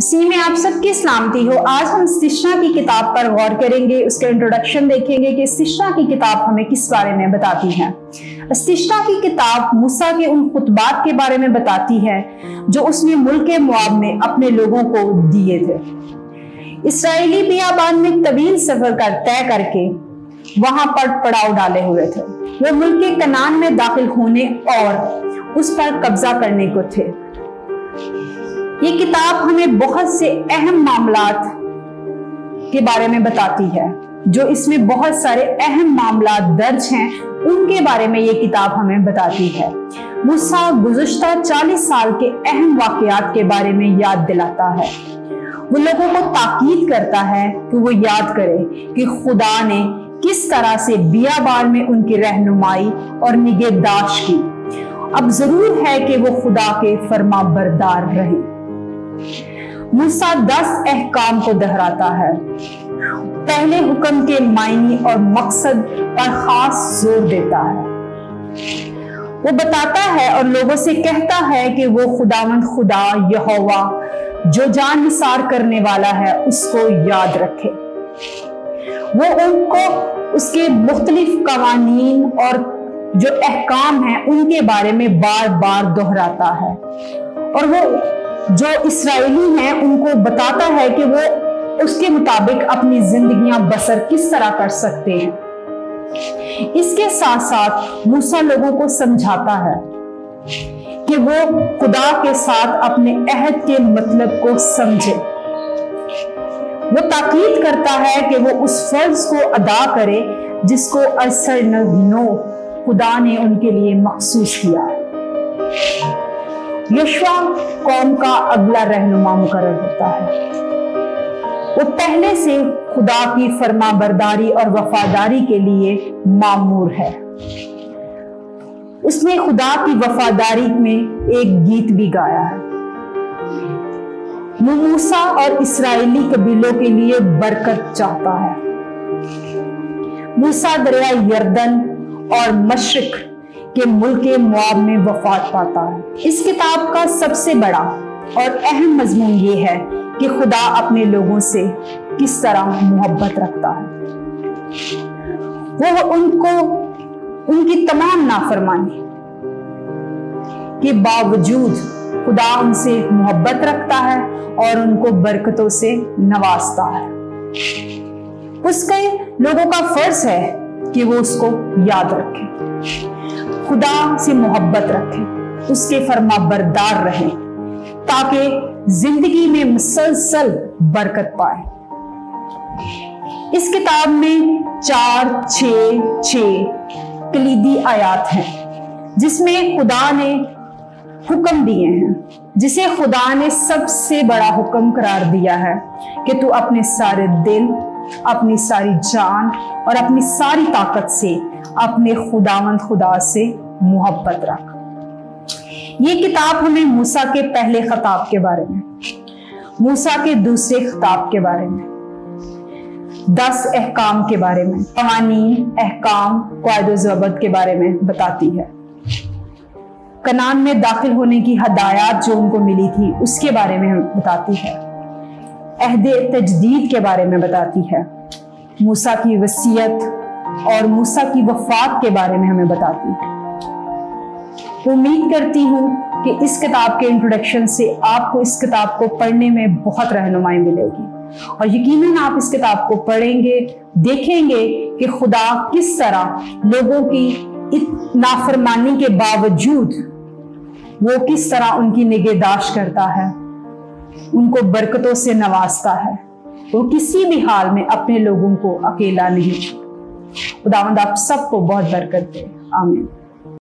सी में आप सबकी सलामती हो। आज हम सिश्ना की किताब पर गौर करेंगे। उसका इंट्रोडक्शन देखेंगे कि सिश्ना की किताब हमें किस बारे में बताती है। सिश्ना की किताब मूसा के उन खुतबात के बारे में बताती है, जो उसने मुल्क मुआब में अपने लोगों को दिए थे। इसराइली बियाबान में तवील सफ़र कर, तय करके वहाँ पर पड़ाव डाले हुए थे। वो मुल्क के कनान में दाखिल होने और उस पर कब्जा करने को थे। ये किताब हमें बहुत से अहम मामला के बारे में बताती है, जो इसमें बहुत सारे अहम मामला दर्ज हैं, उनके बारे में ये किताब हमें बताती है। मूसा गुजश्ता 40 साल के अहम वाकयात के बारे में याद दिलाता है। वो लोगों को ताकीद करता है कि वो याद करें कि खुदा ने किस तरह से बियाबान में उनकी रहनुमाई और निगहदाश्त की। अब ज़रूर है कि वो खुदा के फर्मा बरदार रहे। मूसा दस अहकाम को दोहराता है। पहले हुक्म के मायने और मकसद पर खास ज़ोर देता है। वो बताता है और लोगों से कहता है कि वो खुदावंद खुदा यहोवा, जो जान निसार करने वाला है, उसको याद रखे। वो उनको उसके मुख्तलिफ़ कवानीन और जो अहकाम है, उनके बारे में बार बार दोहराता है। और वो जो इसराइली हैं, उनको बताता है कि वो उसके मुताबिक अपनी जिंदगियाँ बसर किस तरह कर सकते हैं। इसके साथ साथ मूसा लोगों को समझाता है कि वो खुदा के साथ अपने अहद के मतलब को समझे। वो ताकीद करता है कि वो उस फ़र्ज़ को अदा करे जिसको असर नो खुदा ने उनके लिए मखसूस किया। है यशवा कौम का अगला रहनुमा मुकर होता है। वो पहले से खुदा की फर्मा बरदारी और वफादारी के लिए मामूर है। उसने खुदा की वफादारी में एक गीत भी गाया है। मूसा और इसराइली कबीलों के लिए बरकत चाहता है। मूसा दरिया यर्दन और मशरक के मुल्क मुआब में वफात पाता है। इस किताब का सबसे बड़ा और अहम मजमून ये है कि खुदा अपने लोगों से किस तरह मोहब्बत रखता है। वो उनको, उनकी तमाम नाफरमानी के बावजूद खुदा उनसे मोहब्बत रखता है और उनको बरकतों से नवाजता है। उसके लोगों का फ़र्ज़ है कि वो उसको याद रखें। खुदा से मोहब्बत रखें, उसके फर्मा बरदार रहें, ताकि ज़िंदगी में मुसलसल बरकत पाए। इस किताब में चार छ कलीदी आयात हैं, जिसमें खुदा ने हुक्म दिए हैं, जिसे खुदा ने सबसे बड़ा हुक्म करार दिया है कि तू अपने सारे दिल, अपनी सारी जान और अपनी सारी ताकत से अपने खुदावंद खुदा से मोहब्बत रख। ये किताब हमें मूसा के पहले खताब के बारे में, मूसा के दूसरे खताब के बारे में, दस अहकाम के बारे में कवानीन अहकाम कायद के बारे में बताती है। कनान में दाखिल होने की हदायत जो उनको मिली थी, उसके बारे में बताती है। अहद तजदीद के बारे में बताती है। मूसा की वसीयत और मूसा की वफात के बारे में हमें बताती है। उम्मीद करती हूँ कि इस किताब के इंट्रोडक्शन से आपको इस किताब को पढ़ने में बहुत रहनुमाई मिलेगी। और यकीनन आप इस किताब को पढ़ेंगे, देखेंगे कि खुदा किस तरह लोगों की नाफरमानी के बावजूद वो किस तरह उनकी निगहदाश्त करता है, उनको बरकतों से नवाजता है। वो किसी भी हाल में अपने लोगों को अकेला नहीं। खुदावंद आप सबको बहुत बरकत दे। आमीन।